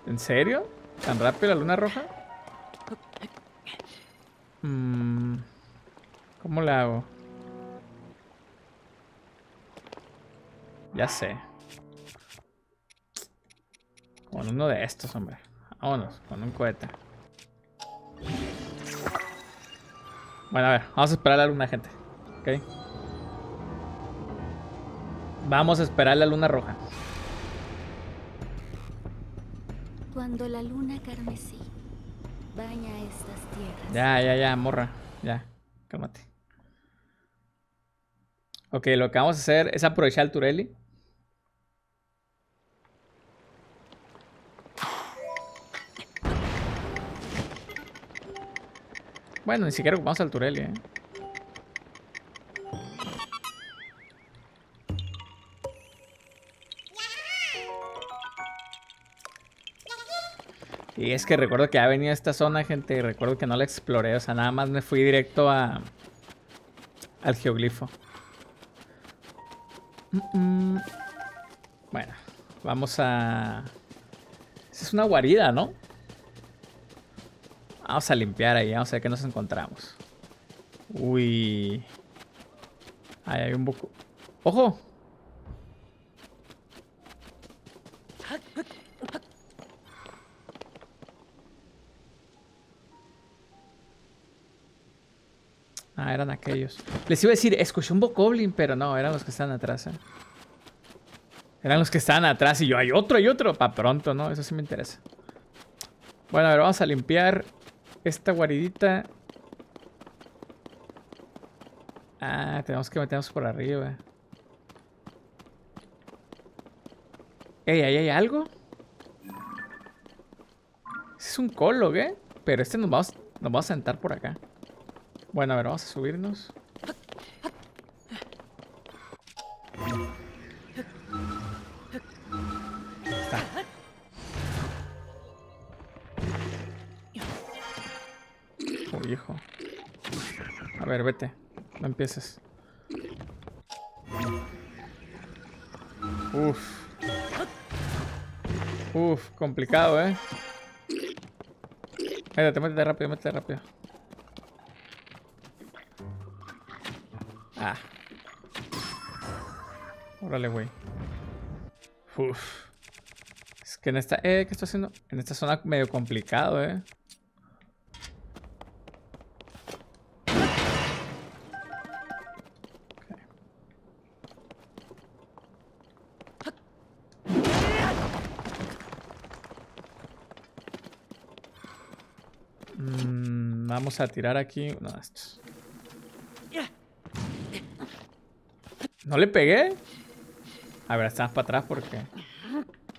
¿En serio? ¿Tan rápido la luna roja? Mm. ¿Cómo la hago? Ya sé. Con uno de estos, hombre. Vámonos, con un cohete. Bueno, a ver, vamos a esperar a la luna, gente. Ok. Vamos a esperar la luna roja. Cuando la luna carmesí baña estas tierras. Ya, ya, ya, morra. Ya, cálmate. Ok, lo que vamos a hacer es aprovechar el Turelli. Bueno, ni siquiera ocupamos al Turelli, ¿eh? Y es que recuerdo que ha venido a esta zona, gente, y recuerdo que no la exploré, o sea, nada más me fui directo a... al geoglifo. Bueno, vamos a... Es una guarida, ¿no? Vamos a limpiar ahí, vamos a ver qué nos encontramos. Uy. Ahí hay un ¡Ojo! Ah, eran aquellos. Les iba a decir, escuché un bocoblin, pero no, eran los que estaban atrás. ¿eh? Eran los que estaban atrás y yo, hay otro, hay otro. Pa' pronto, ¿no? Eso sí me interesa. Bueno, a ver, vamos a limpiar esta guaridita. Ah, tenemos que meternos por arriba. Ey, ahí hay algo. Es un colo, ¿eh? Pero este nos vamos, nos vamos a sentar por acá. Bueno, a ver, vamos a subirnos. Vete. No empieces. Uf. Uf, complicado, ¿eh? Métete, métete rápido, métete rápido. Ah. Órale, güey. Uf. Es que en esta... Eh, ¿qué estoy haciendo? En esta zona medio complicado, ¿eh? Vamos a tirar aquí uno de estos. ¿No le pegué? A ver, estamos para atrás porque...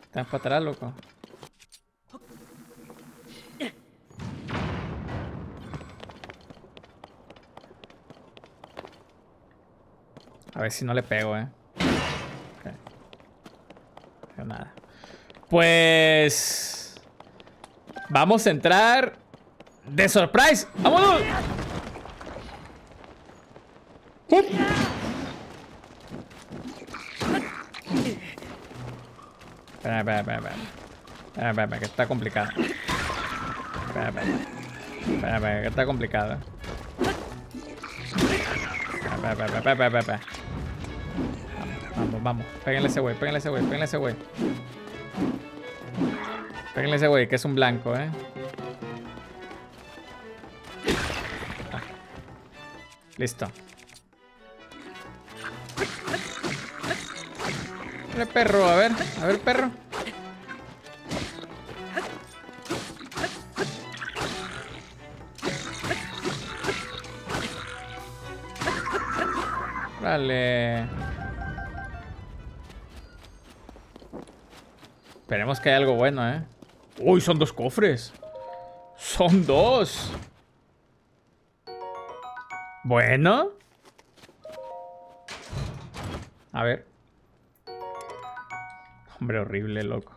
Estamos para atrás, loco. A ver si no le pego, eh. Nada. Pues... Vamos a entrar... ¡De surprise! ¡Vámonos! ¡Hup! Espera, espera, espera, espera. Espera, espera, espera, que está complicado. Espera, espera. Espera, espera, que está complicado. Espera, espera, espera, espera, espera, espera. Vamos, vamos, vamos. Péguenle ese güey, péguenle ese güey, péguenle ese güey. Péguenle ese güey, que es un blanco, eh. Listo. Dale, perro, a ver, a ver, perro. Dale. Esperemos que haya algo bueno, ¿eh? Uy, son dos cofres. Son dos. Bueno. A ver. Hombre, horrible, loco.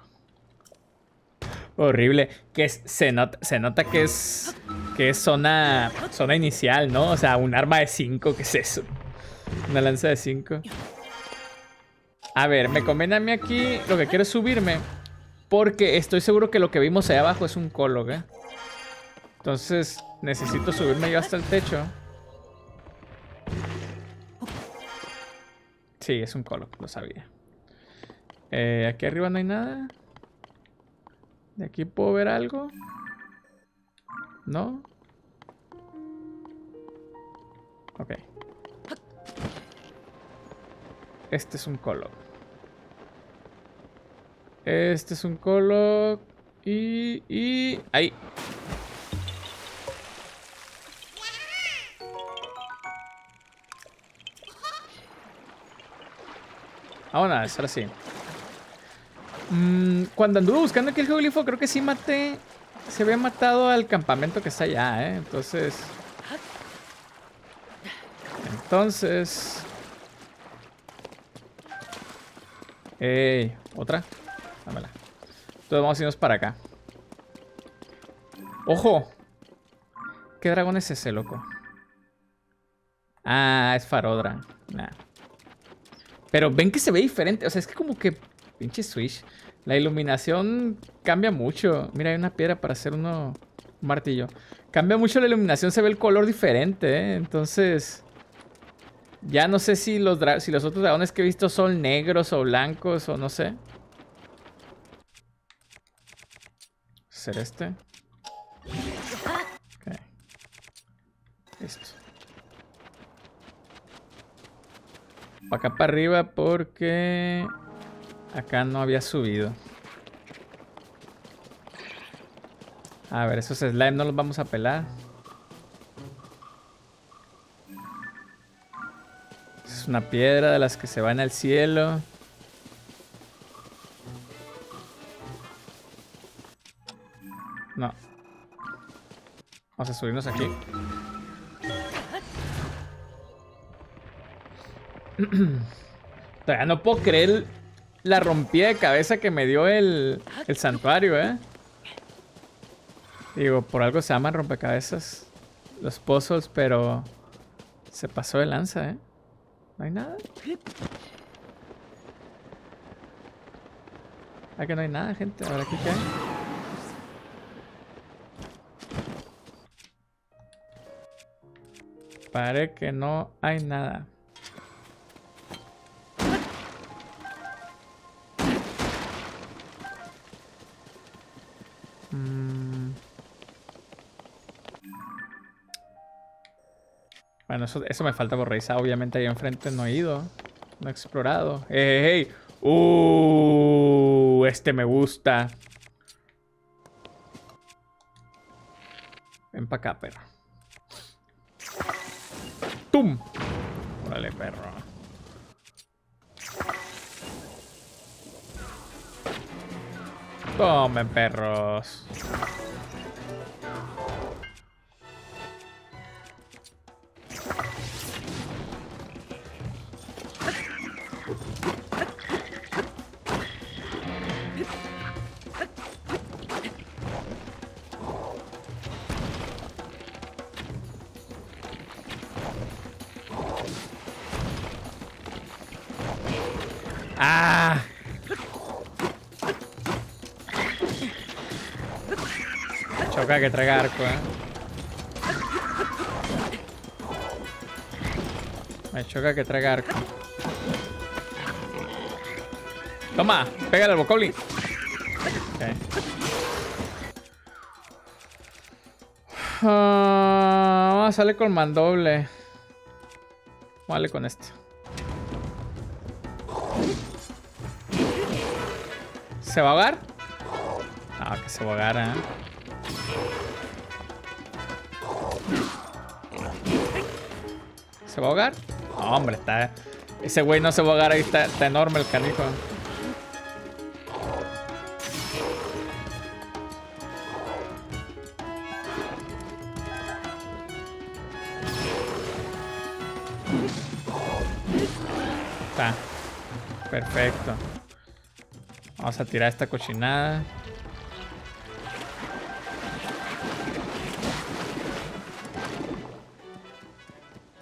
Horrible. Que es, se, nota, se nota que es. Que es zona. Zona inicial, ¿no? O sea, un arma de 5, ¿qué es eso? Una lanza de 5. A ver, me conviene a mí aquí. Lo que quiero es subirme. Porque estoy seguro que lo que vimos allá abajo es un colo, ¿eh? Entonces, necesito subirme yo hasta el techo. Sí, es un colo, lo sabía. Eh, aquí arriba no hay nada. ¿De aquí puedo ver algo? ¿No? Ok. Este es un colo. Este es un colo. Y... Y... Ahí. Vámonos, ahora sí. Mm, cuando anduve buscando aquí el geoglifo, creo que sí maté. Se había matado al campamento que está allá, ¿eh? Entonces. Entonces. Ey, otra. Dámela. Entonces vamos a irnos para acá. ¡Ojo! ¿Qué dragón es ese, loco? Ah, es Farodra. Nah. Pero ven que se ve diferente. O sea, es que como que... Pinche Switch. La iluminación cambia mucho. Mira, hay una piedra para hacer uno... Un martillo. Cambia mucho la iluminación. Se ve el color diferente, ¿eh? Entonces... Ya no sé si los, si los otros dragones que he visto son negros o blancos o no sé. ¿Ser este? Ok. Listo. Acá para arriba porque acá no había subido. A ver, esos slime no los vamos a pelar. Es una piedra de las que se van al cielo. No. Vamos a subirnos aquí. Todavía no puedo creer la rompida de cabeza que me dio el, el santuario, ¿eh? Digo, por algo se llaman rompecabezas los puzzles, pero se pasó de lanza, ¿eh? No hay nada. Aquí no hay nada, gente. Ahora aquí qué hay. Parece que no hay nada. Eso, eso me falta por. Obviamente ahí enfrente no he ido. No he explorado. ¡Ey, ey! ¡Uh! Este me gusta. Ven para acá, perro. ¡Tum! Órale, perro. Tomen, perros. Que arco, eh. Me choca que traiga arco. Toma, pégale al bocoli. Ok. Ah, vamos a salir con mandoble. Vale con este. ¿Se va a ahogar? Ah, que se va a ahogar, ¿eh? ¿Se va a ahogar? No, hombre, está... Ese güey no se va a ahogar, ahí está, enorme el canijo. Está. Perfecto. Vamos a tirar esta cochinada.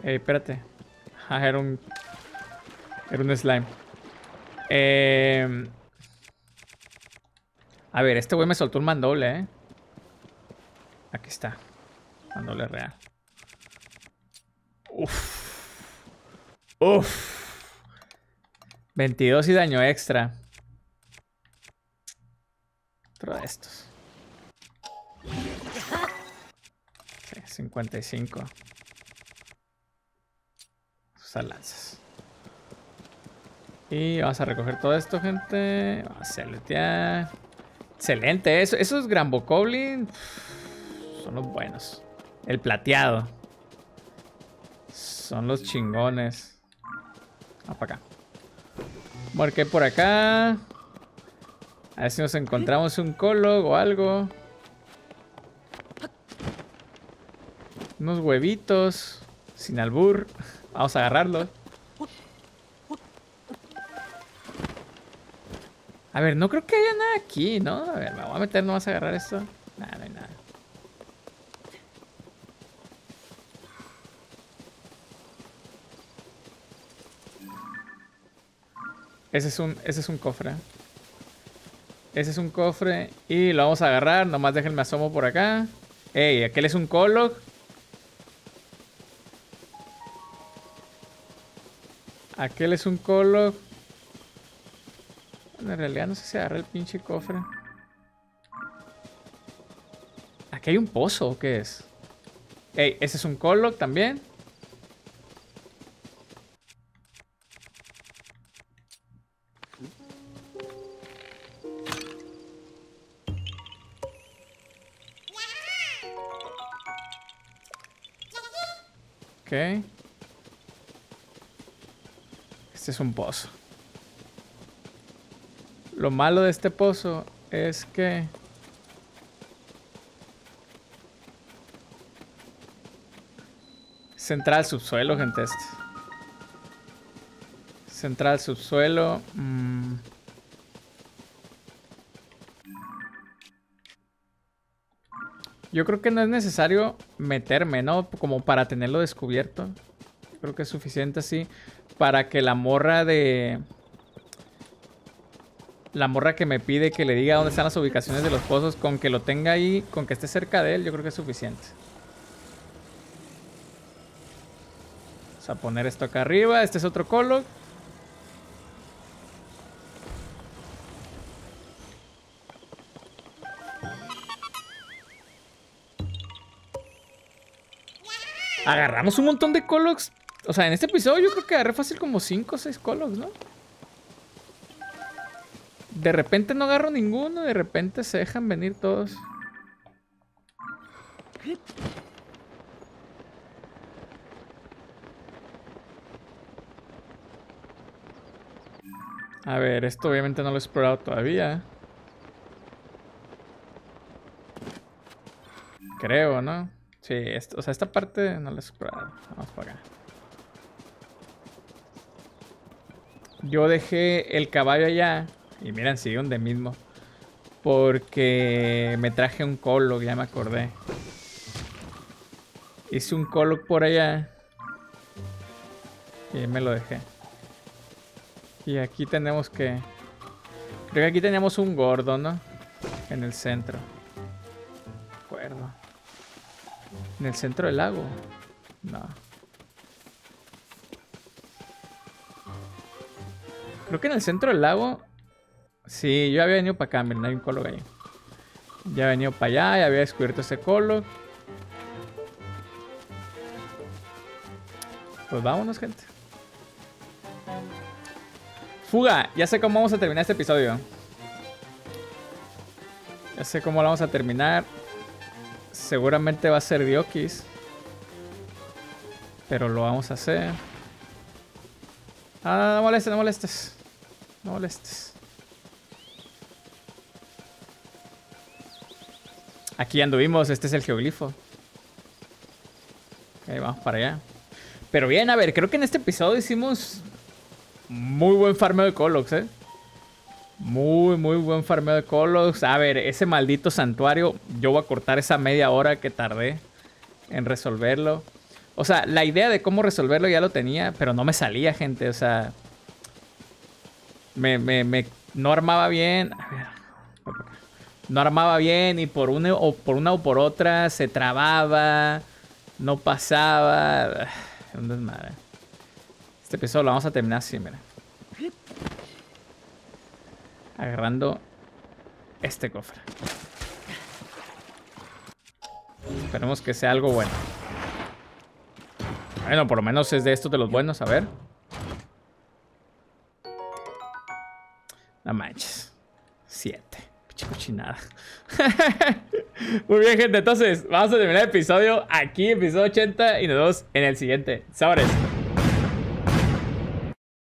Ey, espérate. Era un... Era un slime. Eh... A ver, este güey me soltó un mandoble, ¿eh? Aquí está. Mandoble real. Uf. Uf. 22 y daño extra. Otro de estos. Sí, 55. Usar lanzas. Y vamos a recoger todo esto, gente. Vamos a. Excelente, eso, esos Gran Bokoblin son los buenos. El plateado. Son los chingones. Va para acá. Marqué por acá. A ver si nos encontramos un colog o algo. Unos huevitos. Sin albur. Vamos a agarrarlos. A ver, no creo que haya nada aquí, ¿no? A ver, me voy a meter nomás a agarrar esto. Nada, no hay nada. Ese es un, ese es un cofre. Ese es un cofre y lo vamos a agarrar. Nomás déjenme asomo por acá. Ey, aquel es un colog. Aquel es un colo. En realidad no sé si agarra el pinche cofre. Aquí hay un pozo, ¿o qué es? Ey, ese es un colo también. Okay. Este es un pozo. Lo malo de este pozo es que... Central subsuelo, gente, este. Central subsuelo. Mm. Yo creo que no es necesario meterme, ¿no? Como para tenerlo descubierto. Creo que es suficiente así para que la morra de... La morra que me pide que le diga dónde están las ubicaciones de los pozos, con que lo tenga ahí, con que esté cerca de él, yo creo que es suficiente. Vamos a poner esto acá arriba. Este es otro colo. Agarramos un montón de Colox. O sea, en este episodio yo creo que agarré fácil como 5 o 6 Colox, ¿no? De repente no agarro ninguno, de repente se dejan venir todos. A ver, esto obviamente no lo he explorado todavía. Creo, ¿no? Sí, esto, o sea, esta parte no la he explorado. Vamos para acá. Yo dejé el caballo allá. Y miren, sigue donde mismo. Porque me traje un colo, ya me acordé. Hice un colo por allá. Y me lo dejé. Y aquí tenemos que... Creo que aquí teníamos un gordo, ¿no? En el centro. De acuerdo. En el centro del lago. No. Creo que en el centro del lago. Sí, yo había venido para acá, miren, hay un colo ahí. Ya he venido para allá, ya había descubierto ese colo. Pues vámonos, gente. Fuga, ya sé cómo vamos a terminar este episodio. Ya sé cómo lo vamos a terminar. Seguramente va a ser Diokis. Pero lo vamos a hacer. Ah, no molestes, no molestes. No molestes. Aquí anduvimos, este es el geoglifo. Ok, vamos para allá. Pero bien, a ver, creo que en este episodio hicimos muy buen farmeo de Colox, ¿eh? Muy, muy buen farmeo de Colox. A ver, ese maldito santuario, yo voy a cortar esa media hora que tardé en resolverlo. O sea, la idea de cómo resolverlo ya lo tenía, pero no me salía, gente. O sea, me, me, me no armaba bien. No armaba bien y por una o por una o por otra se trababa, no pasaba. Un desmadre. Este episodio lo vamos a terminar así, mira. Agarrando este cofre. Esperemos que sea algo bueno. Bueno, por lo menos es de estos de los buenos, a ver. No manches. Siete. Cochinada. Muy bien, gente. Entonces, vamos a terminar el episodio aquí, episodio 80, y nos vemos en el siguiente. Sabores.